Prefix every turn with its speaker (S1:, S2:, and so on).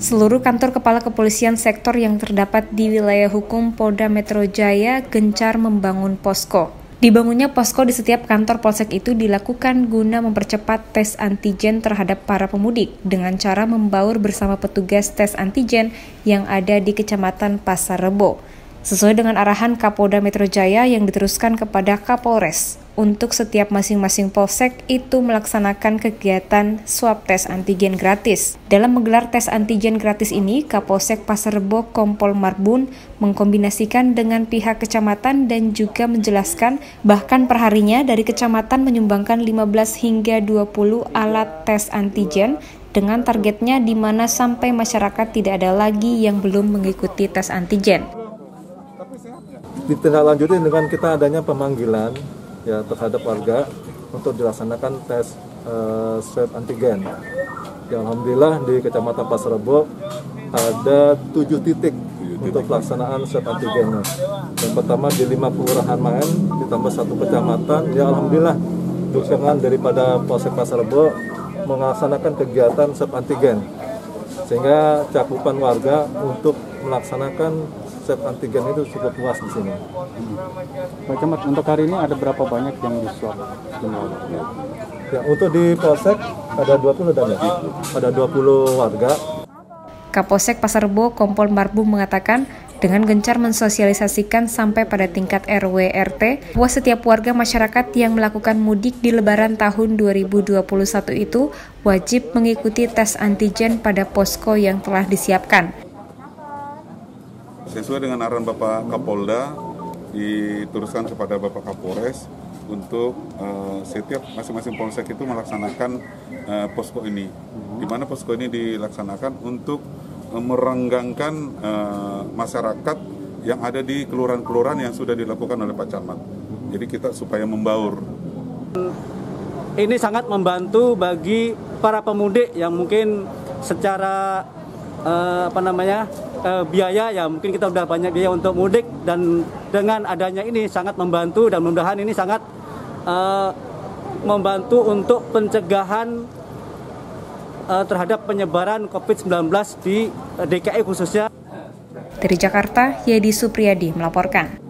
S1: Seluruh kantor kepala kepolisian sektor yang terdapat di wilayah hukum Polda Metro Jaya gencar membangun posko. Dibangunnya posko di setiap kantor polsek itu dilakukan guna mempercepat tes antigen terhadap para pemudik dengan cara membaur bersama petugas tes antigen yang ada di Kecamatan Pasar Rebo sesuai dengan arahan Kapolda Metro Jaya yang diteruskan kepada Kapolres untuk setiap masing-masing polsek itu melaksanakan kegiatan swab tes antigen gratis. Dalam menggelar tes antigen gratis ini, Kapolsek Pasar Rebo Kompol Marbun mengkombinasikan dengan pihak kecamatan dan juga menjelaskan bahkan perharinya dari kecamatan menyumbangkan 15 hingga 20 alat tes antigen dengan targetnya di mana sampai masyarakat tidak ada lagi yang belum mengikuti tes antigen
S2: ditindaklanjuti dengan kita adanya pemanggilan ya terhadap warga untuk dilaksanakan tes uh, swab antigen. Ya, Alhamdulillah di Kecamatan Pasar Rebo ada tujuh titik untuk pelaksanaan swab antigennya. Yang pertama di lima kelurahan main ditambah satu kecamatan. Ya Alhamdulillah dukungan daripada Polsek Pasar Rebo melaksanakan kegiatan swab antigen sehingga cakupan warga untuk melaksanakan swab antigen itu cukup luas di sini.
S3: Pak Camat, untuk hari ini ada berapa banyak yang di swab
S2: Ya, untuk di Polsek ada 20 dan ya, ada 20 warga.
S1: Kapolsek Pasar Rebo Kompol Marbu mengatakan dengan gencar mensosialisasikan sampai pada tingkat RW RT bahwa setiap warga masyarakat yang melakukan mudik di lebaran tahun 2021 itu wajib mengikuti tes antigen pada posko yang telah disiapkan
S4: sesuai dengan arahan Bapak Kapolda diteruskan kepada Bapak Kapolres untuk uh, setiap masing-masing polsek itu melaksanakan uh, posko ini. Di mana posko ini dilaksanakan untuk uh, merenggangkan uh, masyarakat yang ada di kelurahan-kelurahan yang sudah dilakukan oleh Pak Camat. Jadi kita supaya membaur.
S5: Ini sangat membantu bagi para pemudik yang mungkin secara uh, apa namanya uh, biaya ya mungkin kita udah banyak biaya untuk mudik dan dengan adanya ini sangat membantu dan mudah-mudahan ini sangat uh, membantu untuk pencegahan uh, terhadap penyebaran COVID-19 di DKI khususnya.
S1: Dari Jakarta, Yedi Supriyadi melaporkan.